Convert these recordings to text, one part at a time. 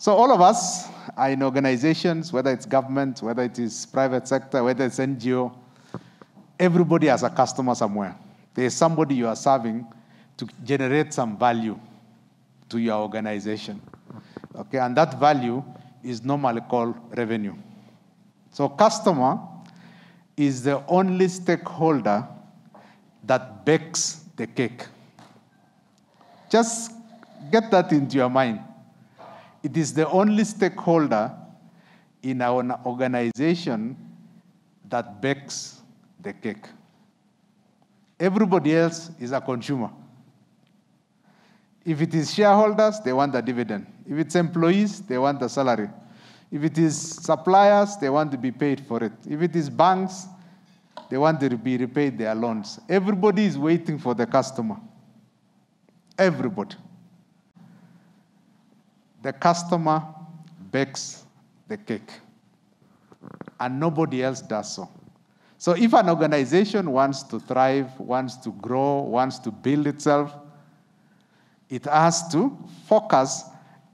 So all of us are in organizations, whether it's government, whether it is private sector, whether it's NGO, everybody has a customer somewhere. There's somebody you are serving to generate some value to your organization. Okay, and that value is normally called revenue. So customer is the only stakeholder that bakes the cake. Just get that into your mind. It is the only stakeholder in our organization that bakes the cake. Everybody else is a consumer. If it is shareholders, they want the dividend. If it's employees, they want the salary. If it is suppliers, they want to be paid for it. If it is banks, they want to be repaid their loans. Everybody is waiting for the customer. Everybody. The customer bakes the cake, and nobody else does so. So, if an organization wants to thrive, wants to grow, wants to build itself, it has to focus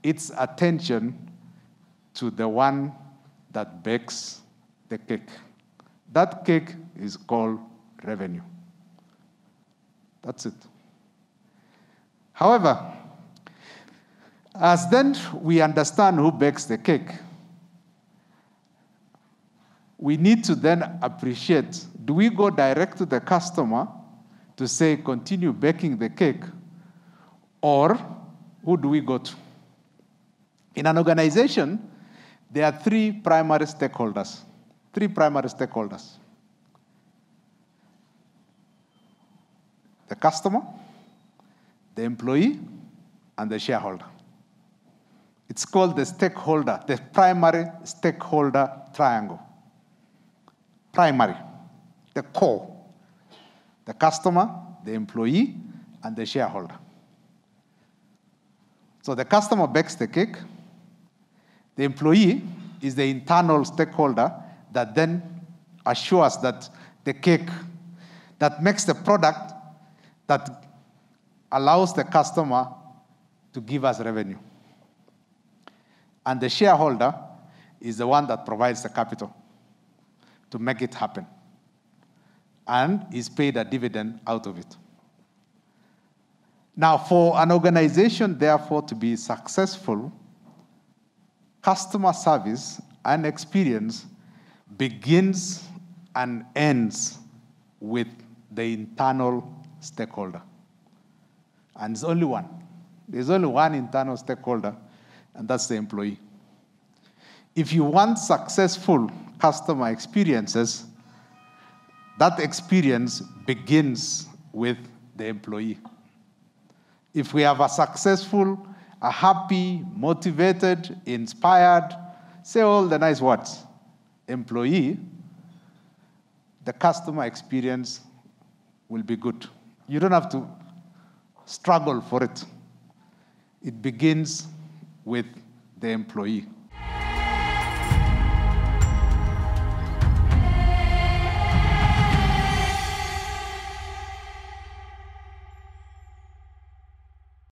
its attention to the one that bakes the cake. That cake is called revenue. That's it. However, as then we understand who bakes the cake, we need to then appreciate do we go direct to the customer to say continue baking the cake or who do we go to? In an organization there are three primary stakeholders three primary stakeholders. The customer the employee and the shareholder it's called the stakeholder the primary stakeholder triangle primary, the core, the customer, the employee, and the shareholder. So the customer bakes the cake. The employee is the internal stakeholder that then assures that the cake that makes the product that allows the customer to give us revenue. And the shareholder is the one that provides the capital to make it happen and is paid a dividend out of it. Now, for an organization, therefore, to be successful, customer service and experience begins and ends with the internal stakeholder. And there's only one. There's only one internal stakeholder, and that's the employee. If you want successful customer experiences, that experience begins with the employee. If we have a successful, a happy, motivated, inspired, say all the nice words, employee, the customer experience will be good. You don't have to struggle for it. It begins with the employee.